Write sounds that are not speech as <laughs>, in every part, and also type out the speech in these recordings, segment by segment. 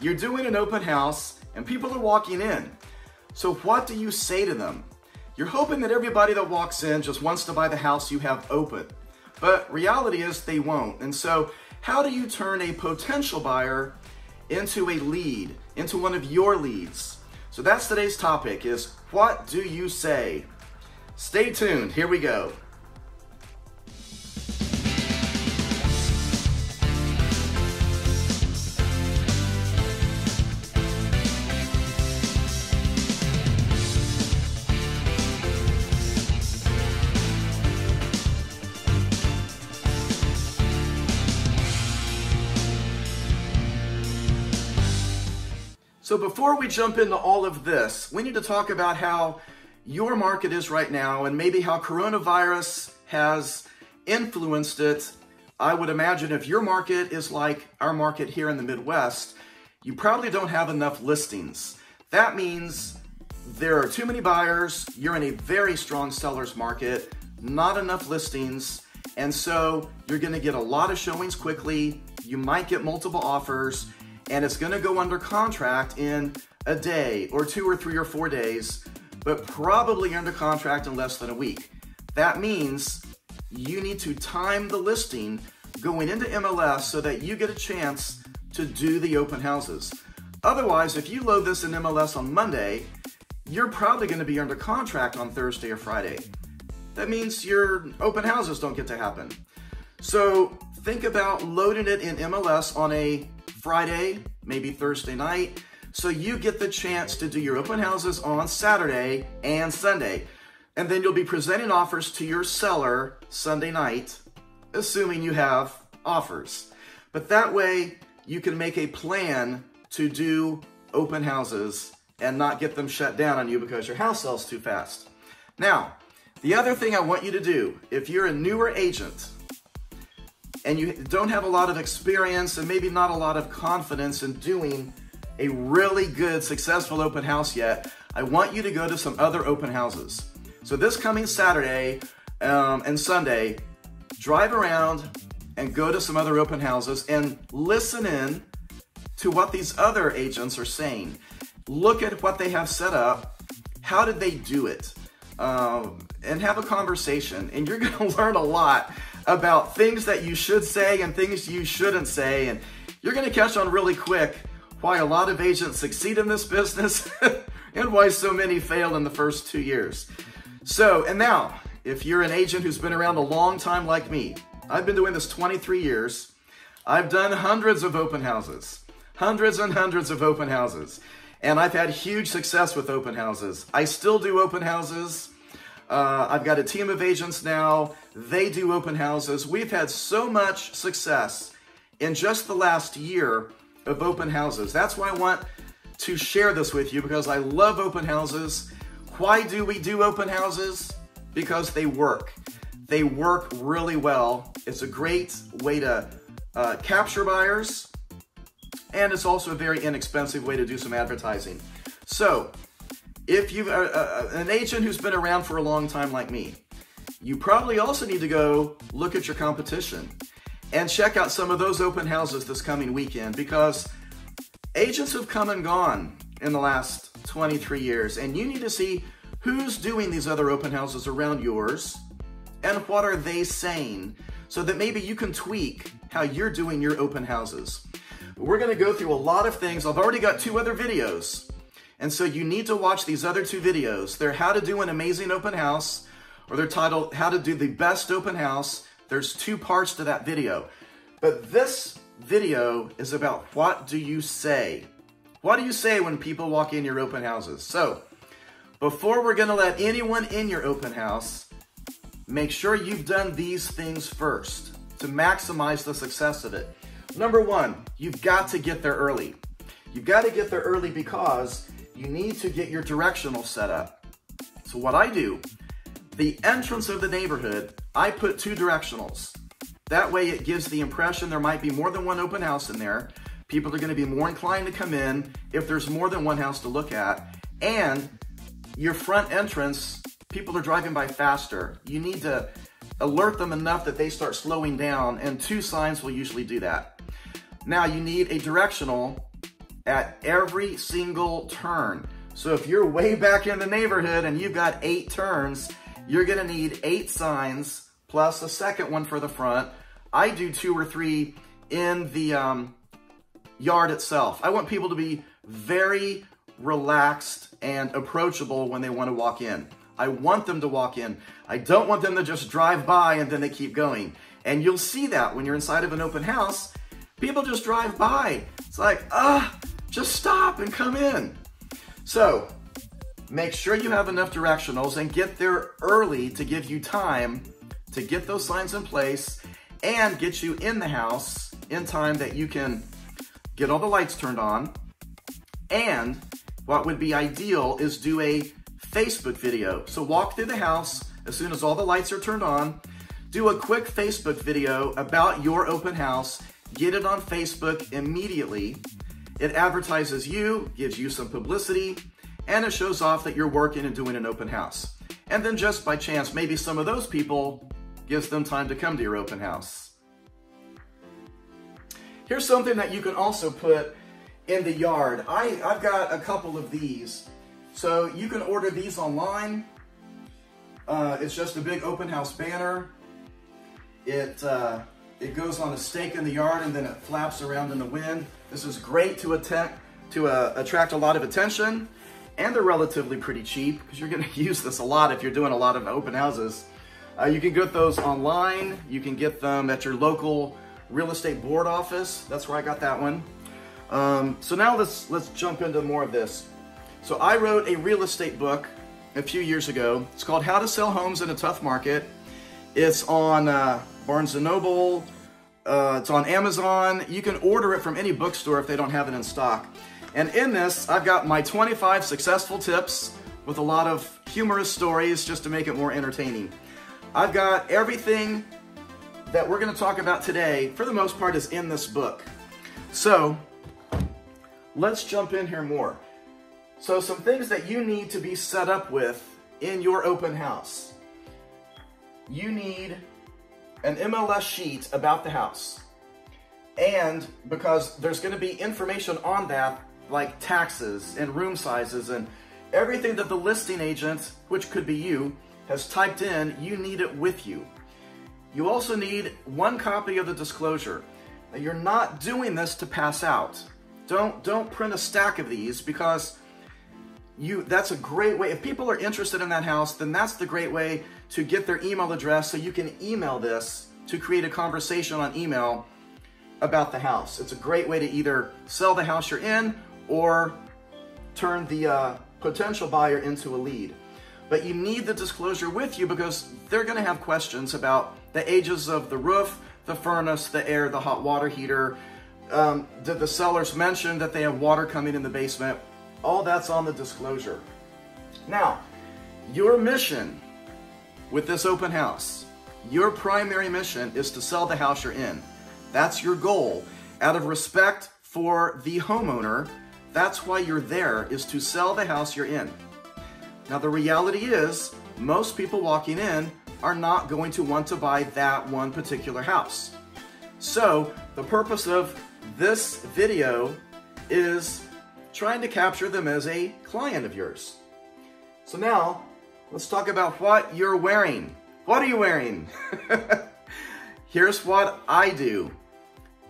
you're doing an open house and people are walking in. So what do you say to them? You're hoping that everybody that walks in just wants to buy the house you have open. But reality is they won't. And so how do you turn a potential buyer into a lead, into one of your leads? So that's today's topic is what do you say? Stay tuned. Here we go. Before we jump into all of this, we need to talk about how your market is right now and maybe how coronavirus has influenced it. I would imagine if your market is like our market here in the Midwest, you probably don't have enough listings. That means there are too many buyers, you're in a very strong seller's market, not enough listings, and so you're gonna get a lot of showings quickly, you might get multiple offers, and it's gonna go under contract in a day or two or three or four days, but probably under contract in less than a week. That means you need to time the listing going into MLS so that you get a chance to do the open houses. Otherwise, if you load this in MLS on Monday, you're probably gonna be under contract on Thursday or Friday. That means your open houses don't get to happen. So think about loading it in MLS on a Friday, maybe Thursday night. So you get the chance to do your open houses on Saturday and Sunday. And then you'll be presenting offers to your seller Sunday night, assuming you have offers. But that way you can make a plan to do open houses and not get them shut down on you because your house sells too fast. Now, the other thing I want you to do, if you're a newer agent, and you don't have a lot of experience and maybe not a lot of confidence in doing a really good, successful open house yet, I want you to go to some other open houses. So this coming Saturday um, and Sunday, drive around and go to some other open houses and listen in to what these other agents are saying. Look at what they have set up. How did they do it? Um, and have a conversation. And you're <laughs> going to learn a lot about things that you should say and things you shouldn't say. And you're going to catch on really quick why a lot of agents succeed in this business <laughs> and why so many fail in the first two years. So, and now, if you're an agent who's been around a long time like me, I've been doing this 23 years. I've done hundreds of open houses, hundreds and hundreds of open houses, and I've had huge success with open houses. I still do open houses. Uh, I've got a team of agents now. They do open houses. We've had so much success in just the last year of open houses. That's why I want to share this with you because I love open houses. Why do we do open houses? Because they work. They work really well. It's a great way to uh, capture buyers, and it's also a very inexpensive way to do some advertising. So if you've uh, uh, an agent who's been around for a long time like me, you probably also need to go look at your competition and check out some of those open houses this coming weekend because agents have come and gone in the last 23 years and you need to see who's doing these other open houses around yours and what are they saying so that maybe you can tweak how you're doing your open houses. We're going to go through a lot of things. I've already got two other videos and so you need to watch these other two videos. They're how to do an amazing open house, or they're titled how to do the best open house. There's two parts to that video. But this video is about what do you say? What do you say when people walk in your open houses? So before we're gonna let anyone in your open house, make sure you've done these things first to maximize the success of it. Number one, you've got to get there early. You've got to get there early because you need to get your directional set up. So what I do, the entrance of the neighborhood, I put two directionals. That way it gives the impression there might be more than one open house in there. People are gonna be more inclined to come in if there's more than one house to look at. And your front entrance, people are driving by faster. You need to alert them enough that they start slowing down and two signs will usually do that. Now you need a directional at every single turn. So if you're way back in the neighborhood and you've got eight turns, you're gonna need eight signs plus a second one for the front. I do two or three in the um, yard itself. I want people to be very relaxed and approachable when they want to walk in. I want them to walk in. I don't want them to just drive by and then they keep going. And you'll see that when you're inside of an open house. People just drive by. It's like, ah, just stop and come in. So make sure you have enough directionals and get there early to give you time to get those signs in place and get you in the house in time that you can get all the lights turned on. And what would be ideal is do a Facebook video. So walk through the house as soon as all the lights are turned on, do a quick Facebook video about your open house, get it on Facebook immediately. It advertises you, gives you some publicity, and it shows off that you're working and doing an open house. And then just by chance, maybe some of those people gives them time to come to your open house. Here's something that you can also put in the yard. I, I've got a couple of these. So you can order these online. Uh, it's just a big open house banner. It, uh, it goes on a stake in the yard and then it flaps around in the wind. This is great to, to uh, attract a lot of attention and they're relatively pretty cheap because you're gonna <laughs> use this a lot if you're doing a lot of open houses. Uh, you can get those online. You can get them at your local real estate board office. That's where I got that one. Um, so now let's let's jump into more of this. So I wrote a real estate book a few years ago. It's called How to Sell Homes in a Tough Market. It's on uh, Barnes & Noble. Uh, it's on Amazon. You can order it from any bookstore if they don't have it in stock. And in this, I've got my 25 successful tips with a lot of humorous stories just to make it more entertaining. I've got everything that we're going to talk about today, for the most part, is in this book. So let's jump in here more. So some things that you need to be set up with in your open house. You need an MLS sheet about the house. And because there's going to be information on that like taxes and room sizes and everything that the listing agent, which could be you, has typed in, you need it with you. You also need one copy of the disclosure. Now, you're not doing this to pass out. Don't don't print a stack of these because you that's a great way. If people are interested in that house, then that's the great way to get their email address so you can email this to create a conversation on email about the house. It's a great way to either sell the house you're in or turn the uh, potential buyer into a lead. But you need the disclosure with you because they're going to have questions about the ages of the roof, the furnace, the air, the hot water heater, um, did the sellers mention that they have water coming in the basement? All that's on the disclosure. Now, your mission with this open house, your primary mission is to sell the house you're in. That's your goal. Out of respect for the homeowner, that's why you're there, is to sell the house you're in. Now, the reality is, most people walking in are not going to want to buy that one particular house. So, the purpose of this video is trying to capture them as a client of yours. So now, let's talk about what you're wearing. What are you wearing? <laughs> Here's what I do.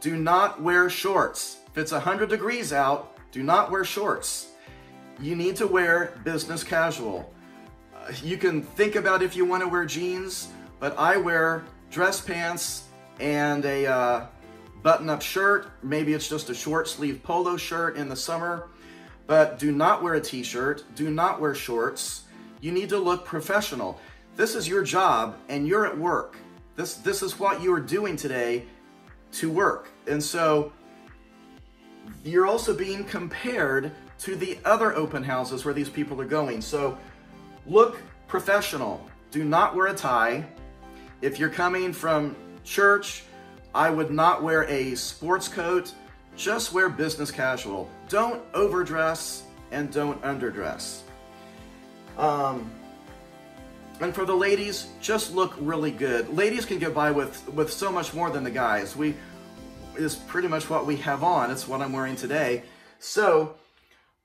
Do not wear shorts. If it's 100 degrees out, do not wear shorts. You need to wear business casual. Uh, you can think about if you want to wear jeans, but I wear dress pants and a uh, button-up shirt. Maybe it's just a short sleeve polo shirt in the summer. But do not wear a t-shirt. Do not wear shorts. You need to look professional. This is your job and you're at work. This, this is what you are doing today to work. And so you're also being compared to the other open houses where these people are going. So look professional. Do not wear a tie. If you're coming from church, I would not wear a sports coat, just wear business casual. Don't overdress and don't underdress. Um, and for the ladies, just look really good. Ladies can get by with, with so much more than the guys. We is pretty much what we have on. It's what I'm wearing today. So,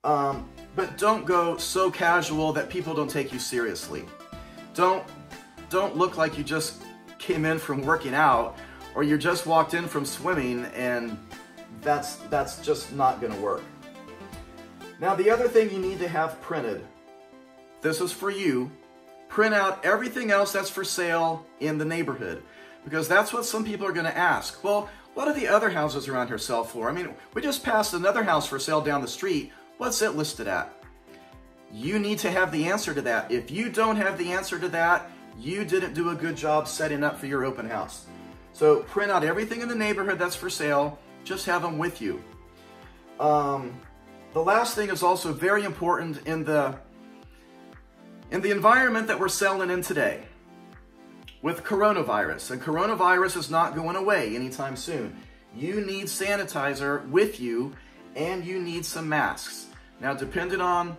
um, but don't go so casual that people don't take you seriously. Don't don't look like you just came in from working out or you just walked in from swimming and that's that's just not going to work. Now the other thing you need to have printed. This is for you. Print out everything else that's for sale in the neighborhood because that's what some people are going to ask. Well, what do the other houses around here sell for? I mean, we just passed another house for sale down the street. What's it listed at? You need to have the answer to that. If you don't have the answer to that, you didn't do a good job setting up for your open house. So print out everything in the neighborhood that's for sale. Just have them with you. Um, the last thing is also very important in the in the environment that we're selling in today with coronavirus, and coronavirus is not going away anytime soon. You need sanitizer with you and you need some masks. Now, depending on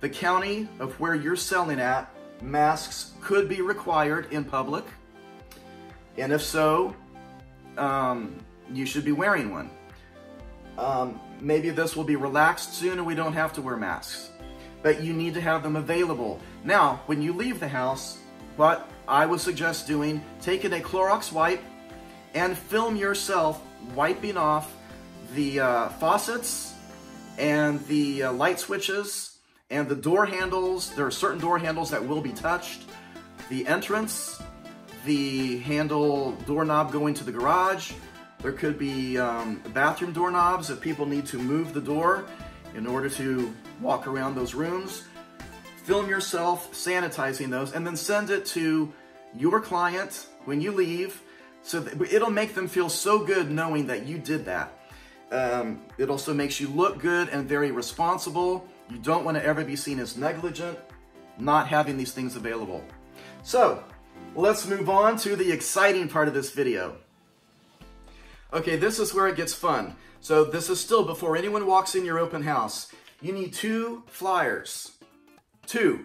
the county of where you're selling at, masks could be required in public. And if so, um, you should be wearing one. Um, maybe this will be relaxed soon and we don't have to wear masks. But you need to have them available. Now, when you leave the house, what I would suggest doing, taking a Clorox wipe and film yourself wiping off the uh, faucets and the uh, light switches and the door handles. There are certain door handles that will be touched. The entrance, the handle doorknob going to the garage. There could be um, bathroom doorknobs if people need to move the door in order to walk around those rooms film yourself sanitizing those, and then send it to your client when you leave. So it'll make them feel so good knowing that you did that. Um, it also makes you look good and very responsible. You don't want to ever be seen as negligent, not having these things available. So let's move on to the exciting part of this video. Okay, this is where it gets fun. So this is still before anyone walks in your open house. You need two flyers. Two,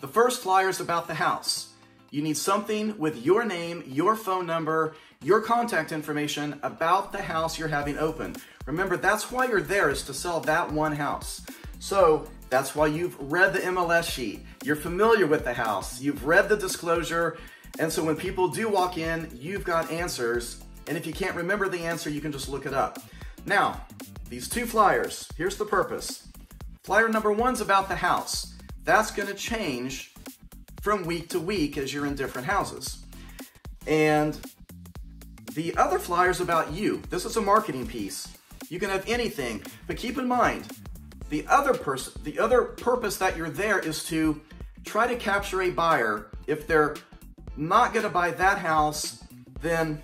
the first flyer is about the house. You need something with your name, your phone number, your contact information about the house you're having open. Remember, that's why you're there is to sell that one house. So that's why you've read the MLS sheet. You're familiar with the house. You've read the disclosure. And so when people do walk in, you've got answers. And if you can't remember the answer, you can just look it up. Now, these two flyers, here's the purpose. Flyer number one's about the house. That's going to change from week to week as you're in different houses. And the other flyer is about you. This is a marketing piece. You can have anything, but keep in mind, the other person, the other purpose that you're there is to try to capture a buyer. If they're not going to buy that house, then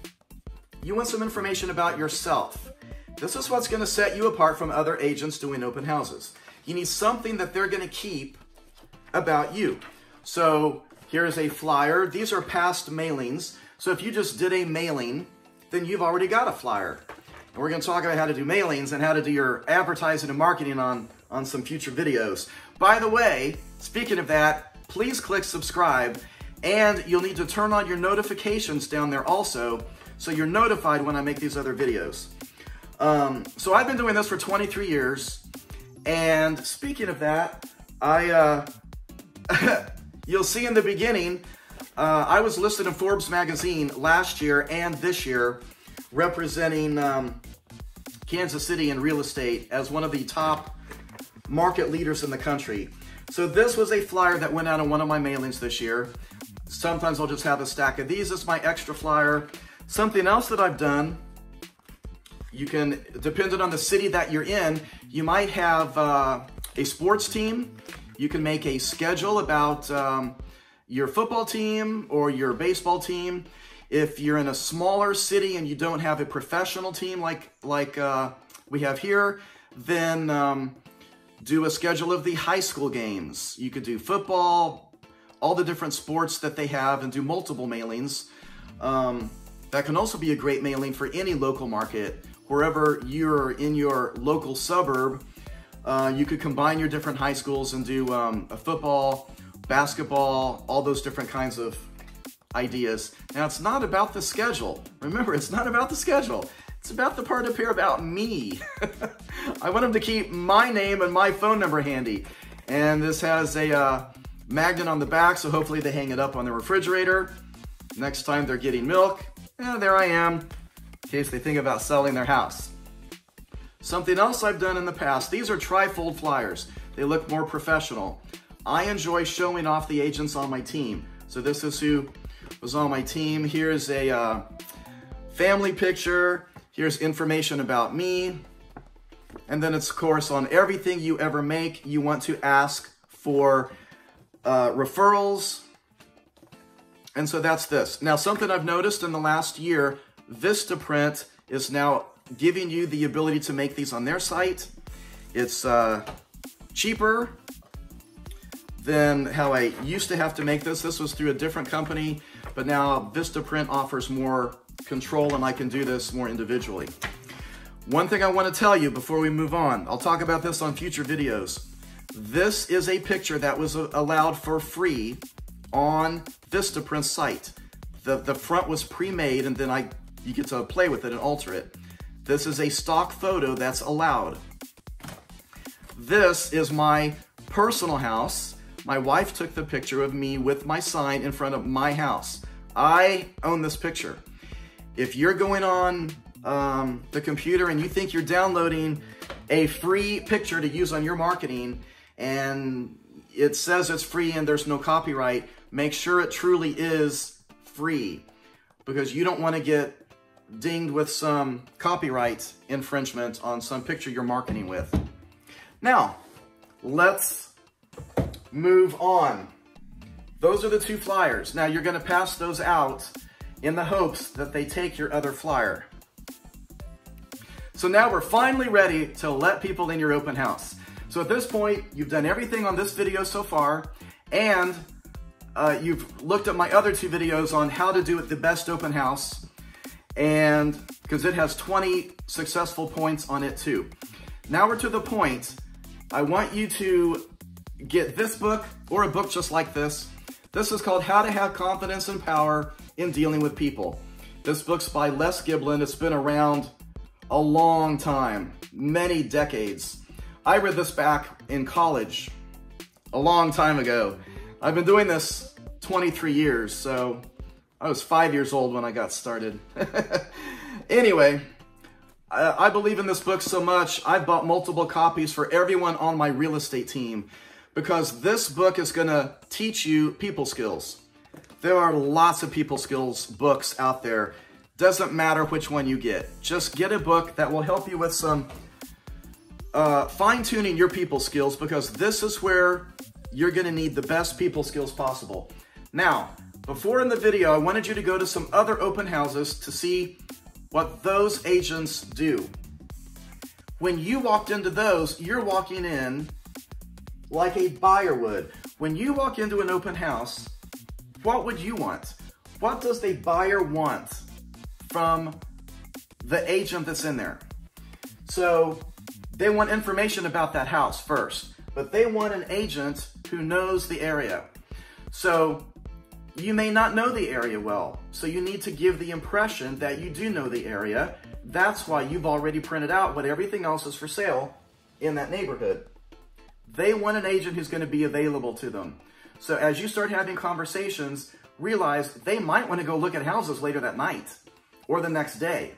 you want some information about yourself. This is what's going to set you apart from other agents doing open houses. You need something that they're going to keep about you. So here's a flyer. These are past mailings. So if you just did a mailing, then you've already got a flyer. And we're going to talk about how to do mailings and how to do your advertising and marketing on, on some future videos. By the way, speaking of that, please click subscribe and you'll need to turn on your notifications down there also so you're notified when I make these other videos. Um, so I've been doing this for 23 years. And speaking of that, I, uh, <laughs> you'll see in the beginning, uh, I was listed in Forbes magazine last year and this year representing um, Kansas City in real estate as one of the top market leaders in the country. So this was a flyer that went out on one of my mailings this year. Sometimes I'll just have a stack of these as my extra flyer. Something else that I've done, you can, depending on the city that you're in, you might have uh, a sports team you can make a schedule about um, your football team or your baseball team. If you're in a smaller city and you don't have a professional team like like uh, we have here, then um, do a schedule of the high school games. You could do football, all the different sports that they have, and do multiple mailings. Um, that can also be a great mailing for any local market. Wherever you're in your local suburb, uh, you could combine your different high schools and do um, a football, basketball, all those different kinds of ideas. Now, it's not about the schedule. Remember, it's not about the schedule. It's about the part up here about me. <laughs> I want them to keep my name and my phone number handy. And this has a uh, magnet on the back, so hopefully they hang it up on the refrigerator. Next time they're getting milk, eh, there I am, in case they think about selling their house. Something else I've done in the past, these are trifold flyers. They look more professional. I enjoy showing off the agents on my team. So this is who was on my team. Here's a uh, family picture. Here's information about me. And then it's, of course, on everything you ever make, you want to ask for uh, referrals. And so that's this. Now, something I've noticed in the last year, Vistaprint is now giving you the ability to make these on their site. It's uh, cheaper than how I used to have to make this. This was through a different company, but now Vistaprint offers more control and I can do this more individually. One thing I want to tell you before we move on, I'll talk about this on future videos. This is a picture that was allowed for free on Vistaprint's site. The, the front was pre-made and then I you get to play with it and alter it. This is a stock photo that's allowed. This is my personal house. My wife took the picture of me with my sign in front of my house. I own this picture. If you're going on um, the computer and you think you're downloading a free picture to use on your marketing and it says it's free and there's no copyright, make sure it truly is free because you don't want to get dinged with some copyright infringement on some picture you're marketing with. Now, let's move on. Those are the two flyers. Now you're gonna pass those out in the hopes that they take your other flyer. So now we're finally ready to let people in your open house. So at this point, you've done everything on this video so far, and uh, you've looked at my other two videos on how to do it the best open house, and because it has 20 successful points on it too. Now we're to the point, I want you to get this book or a book just like this. This is called How to Have Confidence and Power in Dealing with People. This book's by Les Giblin. It's been around a long time, many decades. I read this back in college a long time ago. I've been doing this 23 years, so I was five years old when I got started. <laughs> anyway, I, I believe in this book so much, I've bought multiple copies for everyone on my real estate team because this book is going to teach you people skills. There are lots of people skills books out there. Doesn't matter which one you get. Just get a book that will help you with some uh, fine tuning your people skills because this is where you're going to need the best people skills possible. Now, before in the video, I wanted you to go to some other open houses to see what those agents do. When you walked into those, you're walking in like a buyer would. When you walk into an open house, what would you want? What does the buyer want from the agent that's in there? So they want information about that house first, but they want an agent who knows the area. So you may not know the area well, so you need to give the impression that you do know the area. That's why you've already printed out what everything else is for sale in that neighborhood. They want an agent who's going to be available to them. So as you start having conversations, realize they might want to go look at houses later that night or the next day.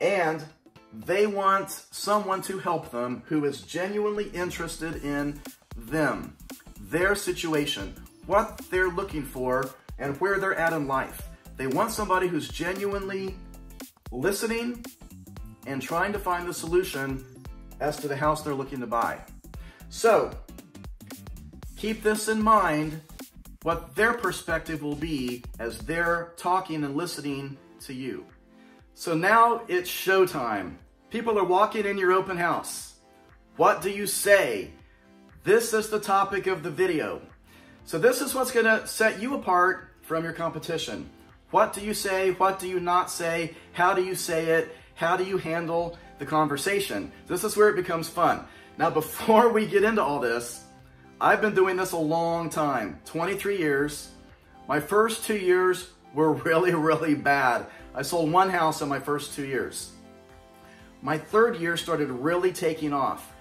And they want someone to help them who is genuinely interested in them, their situation, what they're looking for, and where they're at in life. They want somebody who's genuinely listening and trying to find the solution as to the house they're looking to buy. So, keep this in mind, what their perspective will be as they're talking and listening to you. So now it's showtime. People are walking in your open house. What do you say? This is the topic of the video. So this is what's going to set you apart from your competition. What do you say? What do you not say? How do you say it? How do you handle the conversation? This is where it becomes fun. Now, <laughs> before we get into all this, I've been doing this a long time, 23 years. My first two years were <laughs> really, really bad. I sold one house in my first two years. My third year started really taking off.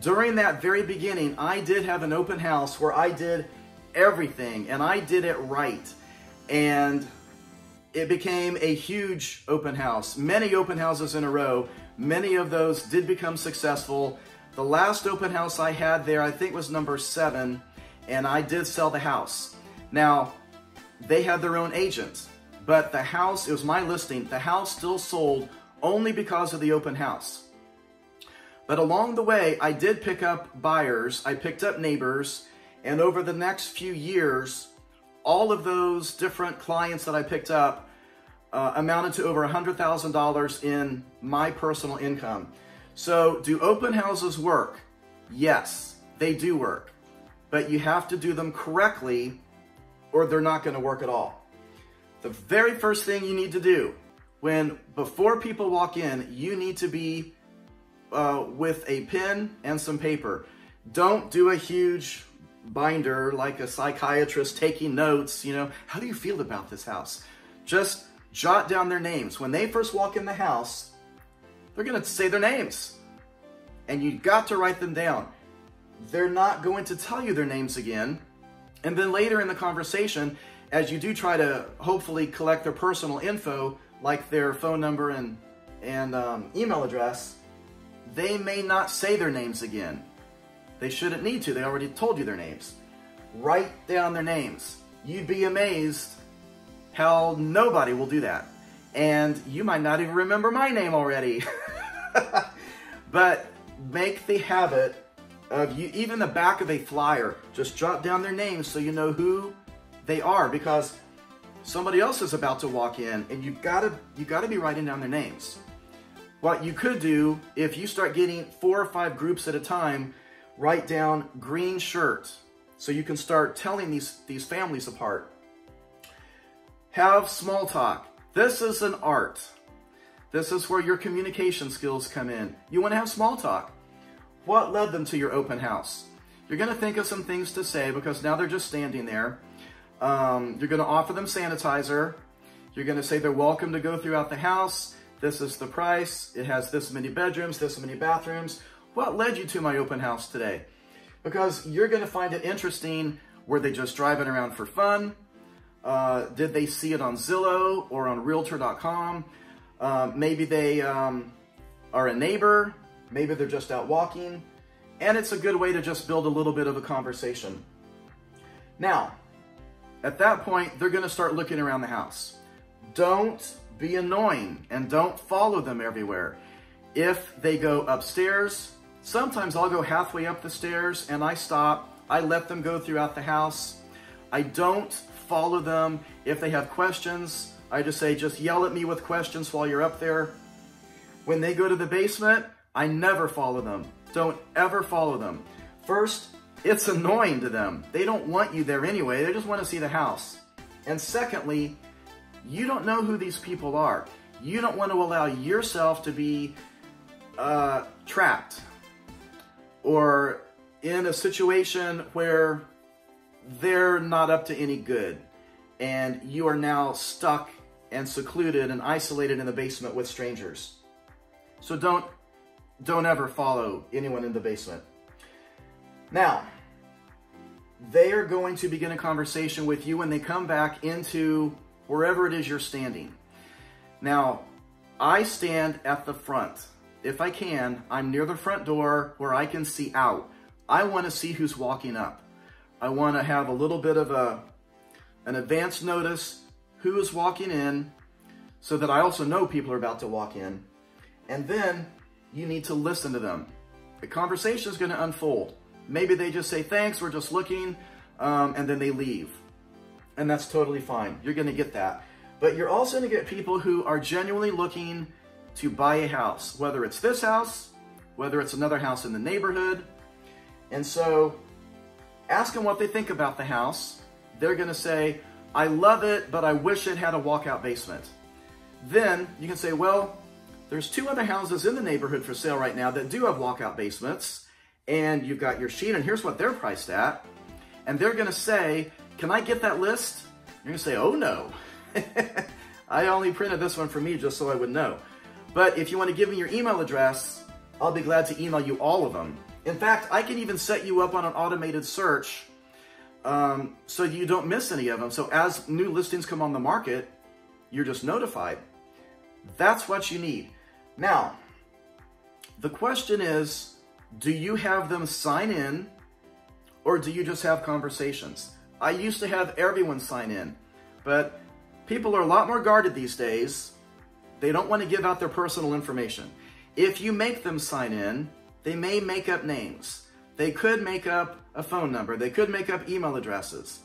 During that very beginning, I did have an open house where I did everything and I did it right. And it became a huge open house. Many open houses in a row. Many of those did become successful. The last open house I had there, I think was number seven, and I did sell the house. Now, they had their own agent, but the house, it was my listing, the house still sold only because of the open house. But along the way, I did pick up buyers, I picked up neighbors, and over the next few years, all of those different clients that I picked up uh, amounted to over $100,000 in my personal income. So, do open houses work? Yes, they do work. But you have to do them correctly or they're not going to work at all. The very first thing you need to do when before people walk in, you need to be uh, with a pen and some paper. Don't do a huge binder like a psychiatrist taking notes. You know, how do you feel about this house? Just jot down their names. When they first walk in the house, they're going to say their names. And you got to write them down. They're not going to tell you their names again. And then later in the conversation, as you do try to hopefully collect their personal info, like their phone number and, and um, email address, they may not say their names again. They shouldn't need to. They already told you their names. Write down their names. You'd be amazed how nobody will do that. And you might not even remember my name already. <laughs> but make the habit of you, even the back of a flyer, just jot down their names so you know who they are because somebody else is about to walk in and you've gotta you gotta be writing down their names. What you could do if you start getting four or five groups at a time write down green shirt so you can start telling these, these families apart. Have small talk. This is an art. This is where your communication skills come in. You want to have small talk. What led them to your open house? You're going to think of some things to say because now they're just standing there. Um, you're going to offer them sanitizer. You're going to say they're welcome to go throughout the house. This is the price. It has this many bedrooms, this many bathrooms. What led you to my open house today? Because you're going to find it interesting. Were they just driving around for fun? Uh, did they see it on Zillow or on Realtor.com? Uh, maybe they um, are a neighbor. Maybe they're just out walking. And it's a good way to just build a little bit of a conversation. Now, at that point, they're going to start looking around the house. Don't be annoying and don't follow them everywhere. If they go upstairs, Sometimes I'll go halfway up the stairs and I stop. I let them go throughout the house. I don't follow them. If they have questions, I just say, just yell at me with questions while you're up there. When they go to the basement, I never follow them. Don't ever follow them. First, it's annoying to them. They don't want you there anyway. They just want to see the house. And secondly, you don't know who these people are. You don't want to allow yourself to be uh, trapped or in a situation where they're not up to any good and you are now stuck and secluded and isolated in the basement with strangers. So don't don't ever follow anyone in the basement. Now, they are going to begin a conversation with you when they come back into wherever it is you're standing. Now, I stand at the front if I can, I'm near the front door where I can see out. I want to see who's walking up. I want to have a little bit of a an advance notice who is walking in so that I also know people are about to walk in. And then you need to listen to them. The conversation is going to unfold. Maybe they just say, thanks, we're just looking, um, and then they leave. And that's totally fine. You're going to get that. But you're also going to get people who are genuinely looking to buy a house, whether it's this house, whether it's another house in the neighborhood. And so ask them what they think about the house. They're going to say, I love it, but I wish it had a walkout basement. Then you can say, well, there's two other houses in the neighborhood for sale right now that do have walkout basements. And you've got your sheet, and here's what they're priced at. And they're going to say, can I get that list? You're going to say, oh no. <laughs> I only printed this one for me just so I would know. But if you want to give me your email address, I'll be glad to email you all of them. In fact, I can even set you up on an automated search um, so you don't miss any of them. So as new listings come on the market, you're just notified. That's what you need. Now, the question is, do you have them sign in or do you just have conversations? I used to have everyone sign in, but people are a lot more guarded these days. They don't want to give out their personal information. If you make them sign in, they may make up names. They could make up a phone number. They could make up email addresses.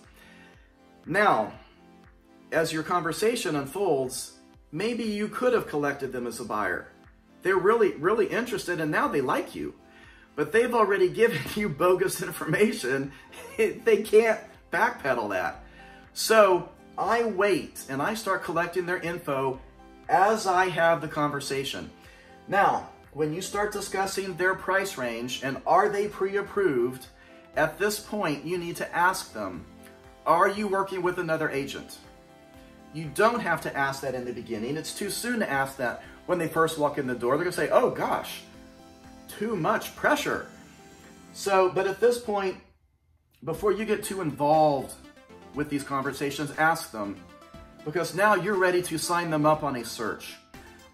Now, as your conversation unfolds, maybe you could have collected them as a buyer. They're really, really interested and now they like you. But they've already given <laughs> you bogus information. <laughs> they can't backpedal that. So I wait and I start collecting their info as I have the conversation. Now, when you start discussing their price range and are they pre-approved, at this point you need to ask them, are you working with another agent? You don't have to ask that in the beginning. It's too soon to ask that when they first walk in the door. They're gonna say, oh gosh, too much pressure. So, but at this point, before you get too involved with these conversations, ask them because now you're ready to sign them up on a search.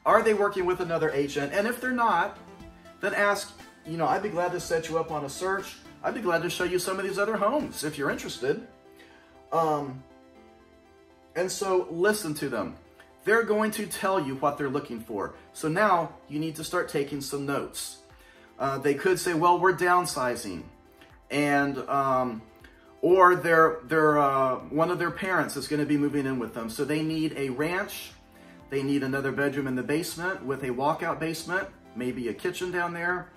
Are they working with another agent? And if they're not, then ask, you know, I'd be glad to set you up on a search. I'd be glad to show you some of these other homes if you're interested. Um, and so listen to them. They're going to tell you what they're looking for. So now you need to start taking some notes. Uh, they could say, well, we're downsizing. And, um, or they're, they're, uh, one of their parents is going to be moving in with them. So they need a ranch they need another bedroom in the basement with a walkout basement, maybe a kitchen down there.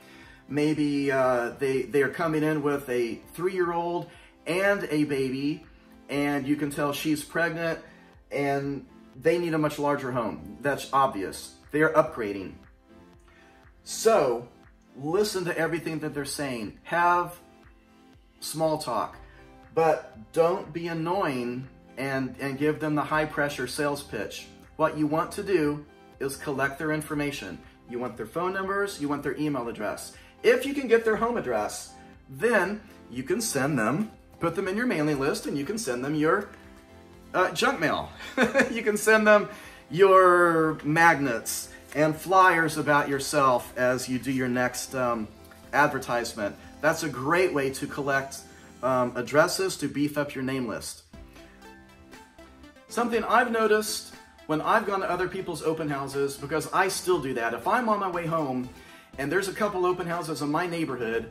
Maybe uh, they, they are coming in with a three-year-old and a baby, and you can tell she's pregnant, and they need a much larger home. That's obvious. They are upgrading. So, listen to everything that they're saying. Have small talk, but don't be annoying and, and give them the high pressure sales pitch. What you want to do is collect their information. You want their phone numbers, you want their email address. If you can get their home address, then you can send them, put them in your mailing list, and you can send them your uh, junk mail. <laughs> you can send them your magnets and flyers about yourself as you do your next um, advertisement. That's a great way to collect um, addresses to beef up your name list. Something I've noticed when I've gone to other people's open houses, because I still do that, if I'm on my way home and there's a couple open houses in my neighborhood,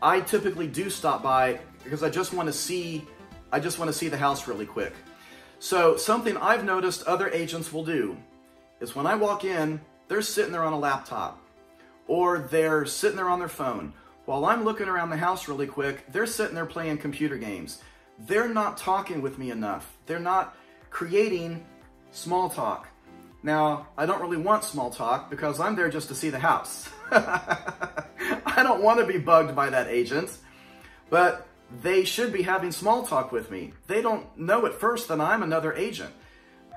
I typically do stop by because I just want to see, I just want to see the house really quick. So something I've noticed other agents will do is when I walk in, they're sitting there on a laptop or they're sitting there on their phone. While I'm looking around the house really quick, they're sitting there playing computer games. They're not talking with me enough. They're not creating small talk. Now, I don't really want small talk because I'm there just to see the house. <laughs> I don't want to be bugged by that agent, but they should be having small talk with me. They don't know at first that I'm another agent.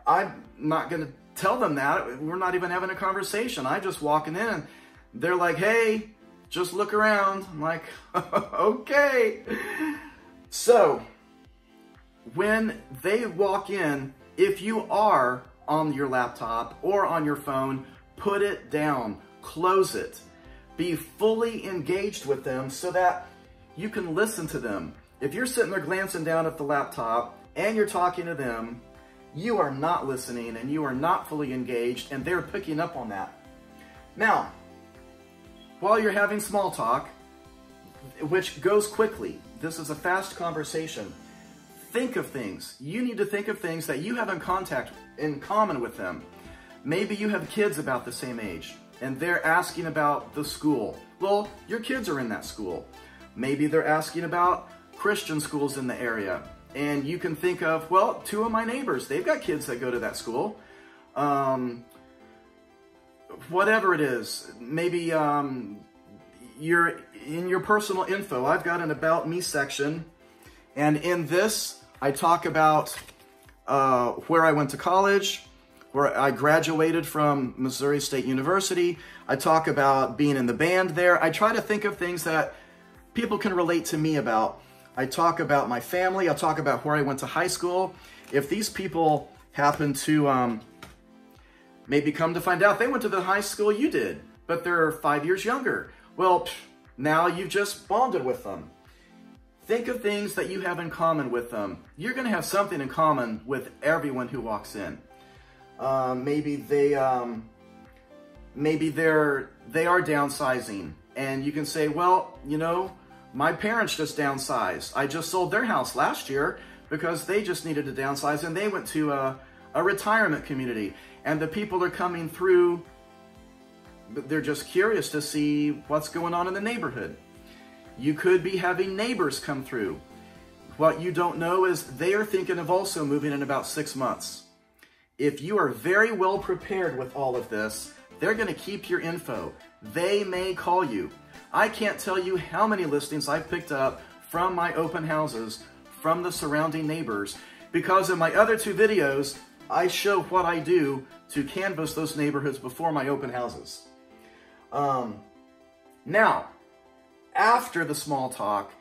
I'm not going to tell them that. We're not even having a conversation. I'm just walking in and they're like, hey, just look around. I'm like, <laughs> okay. So, when they walk in, if you are on your laptop or on your phone, put it down, close it. Be fully engaged with them so that you can listen to them. If you're sitting there glancing down at the laptop and you're talking to them, you are not listening and you are not fully engaged and they're picking up on that. Now, while you're having small talk, which goes quickly, this is a fast conversation, think of things. You need to think of things that you have in contact in common with them. Maybe you have kids about the same age and they're asking about the school. Well, your kids are in that school. Maybe they're asking about Christian schools in the area. And you can think of, well, two of my neighbors, they've got kids that go to that school. Um, whatever it is, maybe um, you're in your personal info. I've got an About Me section. And in this, I talk about uh, where I went to college, where I graduated from Missouri State University. I talk about being in the band there. I try to think of things that people can relate to me about. I talk about my family. I talk about where I went to high school. If these people happen to um, maybe come to find out they went to the high school you did, but they're five years younger, well, now you've just bonded with them. Think of things that you have in common with them. You're going to have something in common with everyone who walks in. Um, maybe they, um, maybe they're, they are downsizing and you can say, well, you know, my parents just downsized. I just sold their house last year because they just needed to downsize and they went to a, a retirement community and the people are coming through, they're just curious to see what's going on in the neighborhood. You could be having neighbors come through. What you don't know is they are thinking of also moving in about six months. If you are very well prepared with all of this, they're going to keep your info. They may call you. I can't tell you how many listings I've picked up from my open houses from the surrounding neighbors because in my other two videos, I show what I do to canvass those neighborhoods before my open houses. Um, now, after the small talk,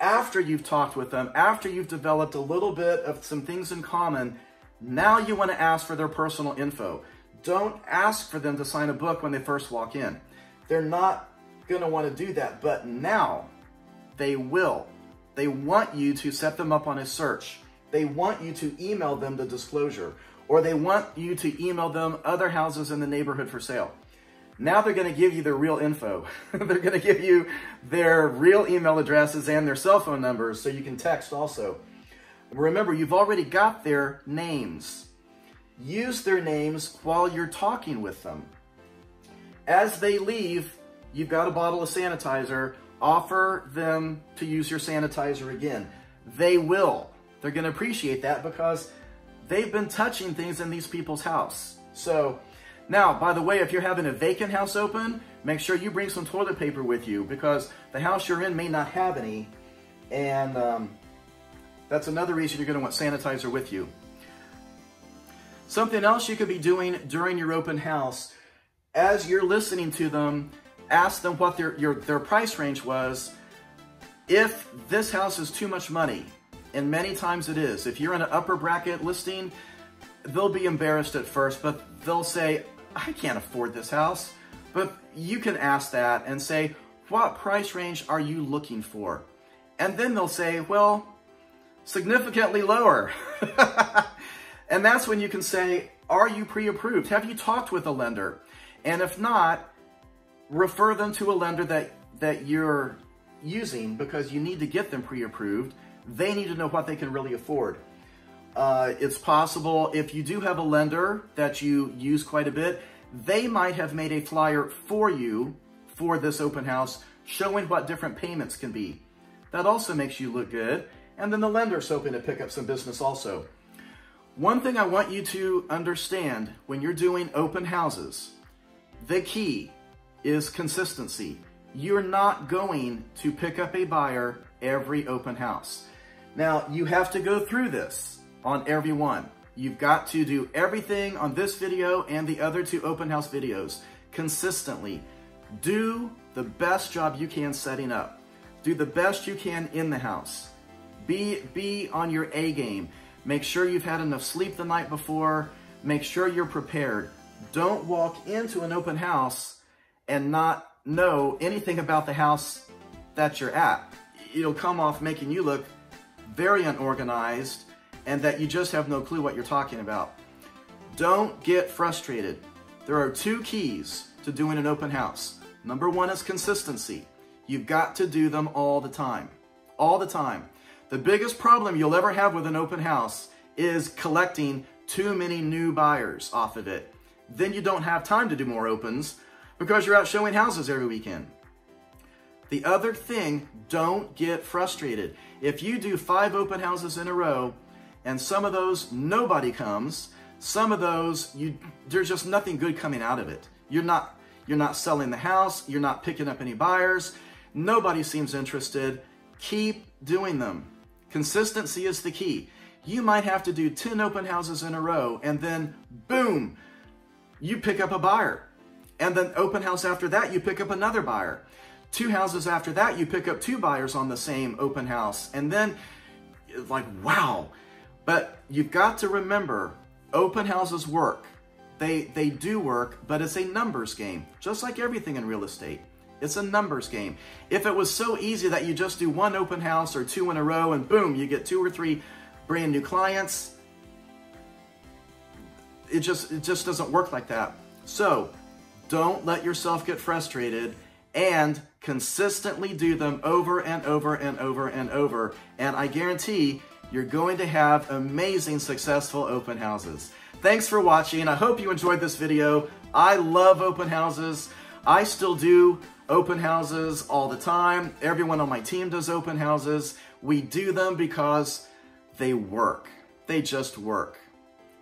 after you've talked with them, after you've developed a little bit of some things in common, now you want to ask for their personal info. Don't ask for them to sign a book when they first walk in. They're not going to want to do that, but now they will. They want you to set them up on a search. They want you to email them the disclosure, or they want you to email them other houses in the neighborhood for sale. Now they're going to give you their real info. <laughs> they're going to give you their real email addresses and their cell phone numbers so you can text also. Remember, you've already got their names. Use their names while you're talking with them. As they leave, you've got a bottle of sanitizer. Offer them to use your sanitizer again. They will. They're going to appreciate that because they've been touching things in these people's house. So now, by the way, if you're having a vacant house open, make sure you bring some toilet paper with you because the house you're in may not have any. And um, that's another reason you're going to want sanitizer with you. Something else you could be doing during your open house, as you're listening to them, ask them what their, your, their price range was. If this house is too much money, and many times it is, if you're in an upper bracket listing, they'll be embarrassed at first, but they'll say, I can't afford this house. But you can ask that and say, what price range are you looking for? And then they'll say, well, significantly lower. <laughs> and that's when you can say, are you pre-approved? Have you talked with a lender? And if not, refer them to a lender that, that you're using because you need to get them pre-approved. They need to know what they can really afford. Uh, it's possible if you do have a lender that you use quite a bit, they might have made a flyer for you for this open house showing what different payments can be. That also makes you look good and then the lender's hoping to pick up some business also. One thing I want you to understand when you're doing open houses, the key is consistency. You're not going to pick up a buyer every open house. Now, you have to go through this on every one. You've got to do everything on this video and the other two open house videos consistently. Do the best job you can setting up. Do the best you can in the house. Be, be on your A game. Make sure you've had enough sleep the night before. Make sure you're prepared. Don't walk into an open house and not know anything about the house that you're at. It'll come off making you look very unorganized and that you just have no clue what you're talking about. Don't get frustrated. There are two keys to doing an open house. Number one is consistency. You've got to do them all the time. All the time. The biggest problem you'll ever have with an open house is collecting too many new buyers off of it. Then you don't have time to do more opens because you're out showing houses every weekend. The other thing, don't get frustrated. If you do five open houses in a row and some of those nobody comes, some of those you there's just nothing good coming out of it. You're not you're not selling the house, you're not picking up any buyers, nobody seems interested. Keep doing them. Consistency is the key. you might have to do 10 open houses in a row and then boom, you pick up a buyer. And then open house after that, you pick up another buyer. Two houses after that, you pick up two buyers on the same open house. And then like, wow. But you've got to remember, open houses work. They, they do work, but it's a numbers game, just like everything in real estate. It's a numbers game. If it was so easy that you just do one open house or two in a row and boom, you get two or three brand new clients, it just it just doesn't work like that. So, don't let yourself get frustrated and consistently do them over and over and over and over. And I guarantee you're going to have amazing successful open houses. Thanks for watching. I hope you enjoyed this video. I love open houses. I still do open houses all the time. Everyone on my team does open houses. We do them because they work. They just work.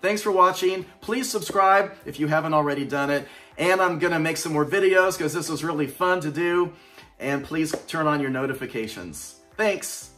Thanks for watching. Please subscribe if you haven't already done it. And I'm going to make some more videos because this was really fun to do. And please turn on your notifications. Thanks.